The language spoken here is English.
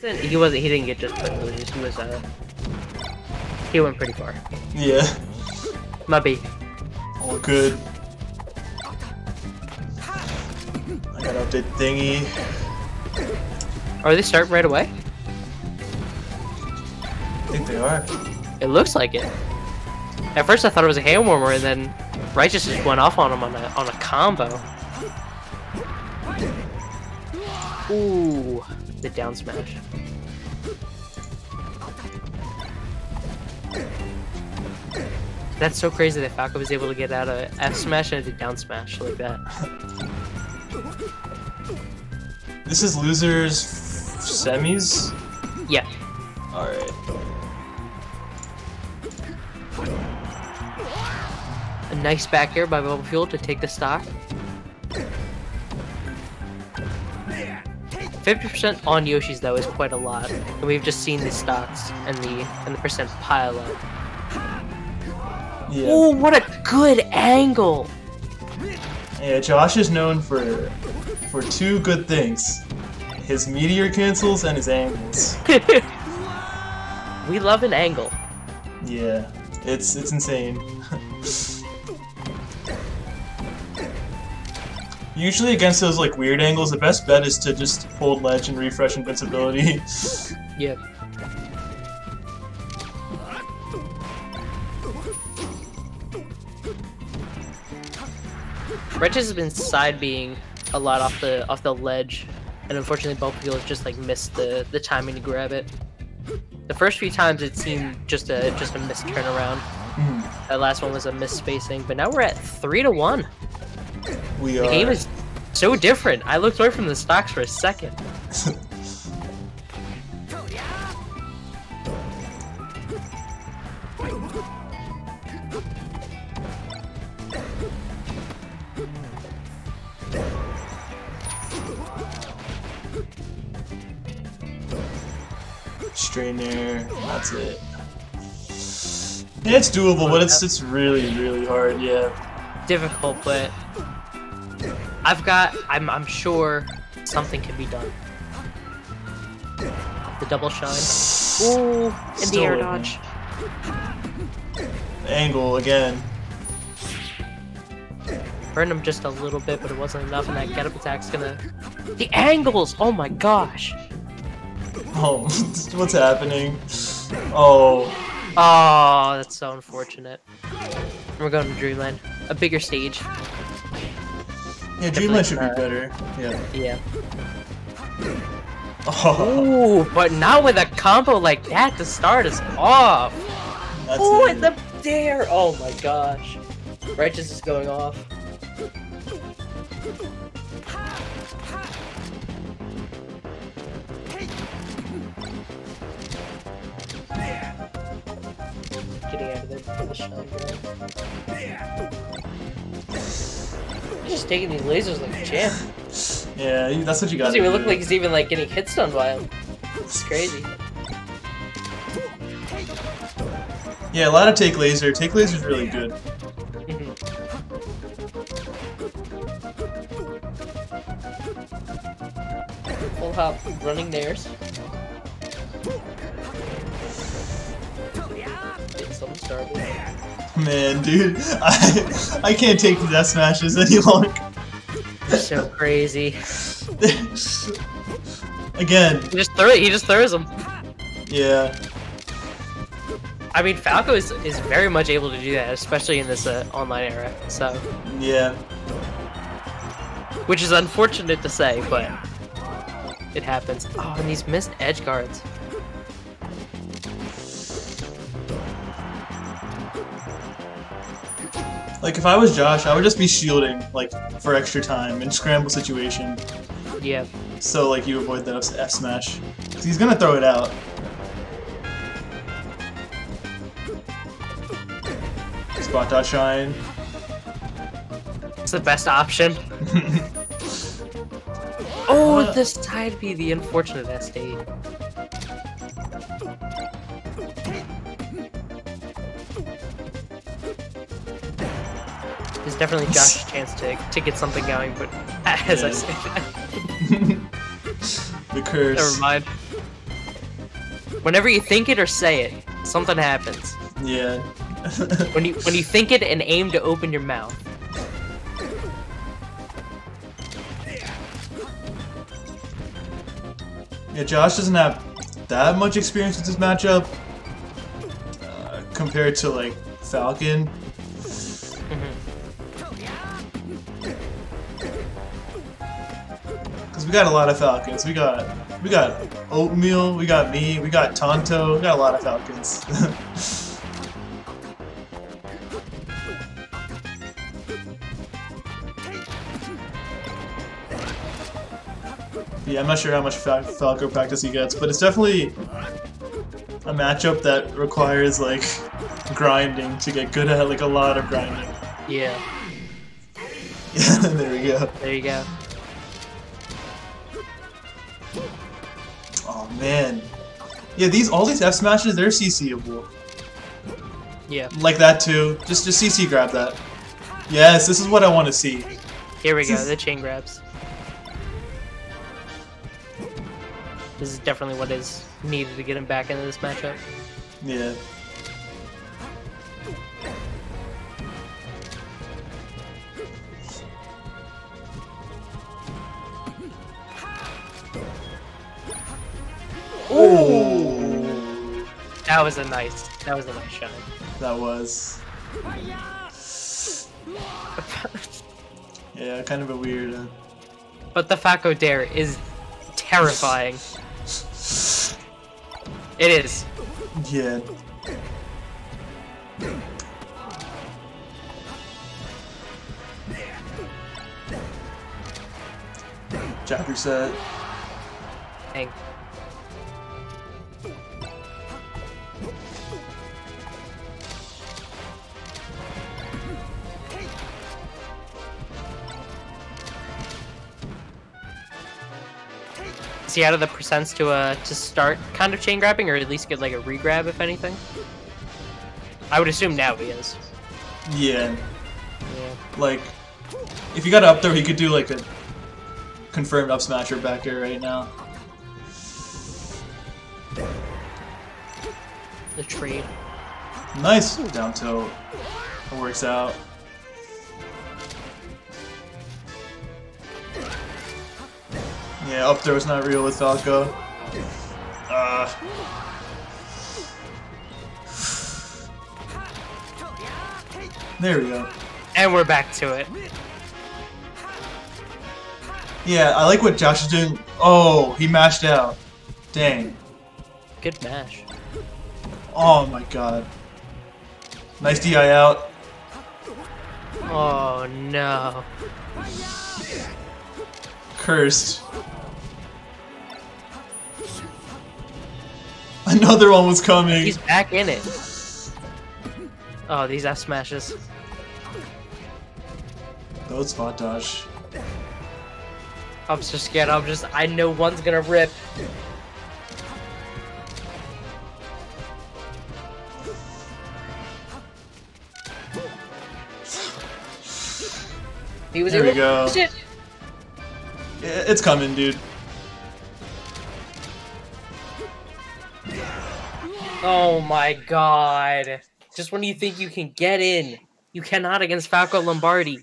He wasn't. He didn't get just put in was. Uh, he went pretty far. Yeah. My B. All good. I got update thingy. Are they starting right away? I think they are. It looks like it. At first, I thought it was a hand warmer, and then Righteous just went off on him on a on a combo. Ooh, the down smash. That's so crazy that Falco was able to get out of F smash and a down smash like that. This is losers semis. Yeah. All right. A nice back air by Bubblefuel to take the stock. 50% on Yoshi's though is quite a lot, and we've just seen the stocks and the and the percent pile up. Yeah. Oh, what a good angle! Yeah. Josh is known for for two good things: his meteor cancels and his angles. we love an angle. Yeah. It's it's insane. Usually against those like weird angles, the best bet is to just hold ledge and refresh invincibility. Yep. Righteous has been side being a lot off the off the ledge, and unfortunately Fuel has just like missed the the timing to grab it. The first few times it seemed just a just a missed turnaround. Hmm. That last one was a missed spacing, but now we're at three to one. We The are. game is so different. I looked away from the stocks for a second. Strainer. That's it. Yeah, it's doable, but it's it's really really hard. Yeah. difficult, but I've got. I'm. I'm sure something can be done. The double shine. Ooh, and the air dodge. Angle again. Burned him just a little bit, but it wasn't enough, and that get up attack's gonna. The angles! Oh my gosh! Oh, what's happening? Oh, Oh, that's so unfortunate. We're going to Dreamland. A bigger stage. Yeah. Dreamland should be better. Yeah. Yeah. Oh, Ooh, but not with a combo like that to start us off. that's Oh, it. and the dair! Oh my gosh. Righteous is going off. He's just taking these lasers like a champ. Yeah, that's what you got. Doesn't even look like he's even like getting hit stun by him. It's crazy. Yeah, a lot of take laser. Take laser's really good. Full hop, running theirs. Started. Man, dude, I I can't take the death smashes any longer. So crazy. Again, He just throw it. He just throws them. yeah. I mean, Falco is, is very much able to do that, especially in this uh, online era. So, Yeah. which is unfortunate to say, but it happens. Oh, and these missed edge guards. Like, if I was Josh, I would just be shielding, like, for extra time in scramble situation. Yeah. So, like, you avoid that F smash. Because he's gonna throw it out. Spot dot shine. It's the best option. oh, uh, this tied be the unfortunate S8. definitely Josh's chance to, to get something going, but as yeah. I say that. the curse. Never mind. Whenever you think it or say it, something happens. Yeah. when you when you think it and aim to open your mouth. Yeah, Josh doesn't have that much experience with this matchup uh, compared to like Falcon, we got a lot of Falcons. We got we got Oatmeal, we got me, we got Tonto, we got a lot of Falcons. yeah, I'm not sure how much Fal Falco practice he gets, but it's definitely a matchup that requires like grinding to get good at like a lot of grinding. Yeah. Yeah, there we go. There you go. Man. Yeah, these all these F smashes, they're CCable. Yeah. Like that too. Just just CC grab that. Yes, this is what I want to see. Here we go. Is- The chain grabs. This is definitely what is needed to get him back into this matchup. Yeah. Ooh. That was a nice. That was a nice shot. That was. Yeah, kind of a weird. Uh... But the Falco dair is terrifying. It is. Yeah. Jab reset. Dang. He out of the percents to uh to start kind of chain grabbing, or at least get like a regrab if anything? I would assume now he is. Yeah. Yeah. Like, if you got up there, he could do like a confirmed up smasher back there right now. The trade. Nice down tilt. It works out. Yeah, up there was not real with Falco. Uh, there we go. And we're back to it. Yeah, I like what Josh is doing. Oh, he mashed out. Dang. Good mash. Oh my god. Nice DI out. Oh no. Cursed. Another one was coming. He's back in it. Oh, these F smashes. Those spot dodge. I'm so scared. I'm just. I know one's gonna rip. He was There we go. Shit. It's coming, dude. Oh my god. Just when you think you can get in, you cannot against Falco Lombardi.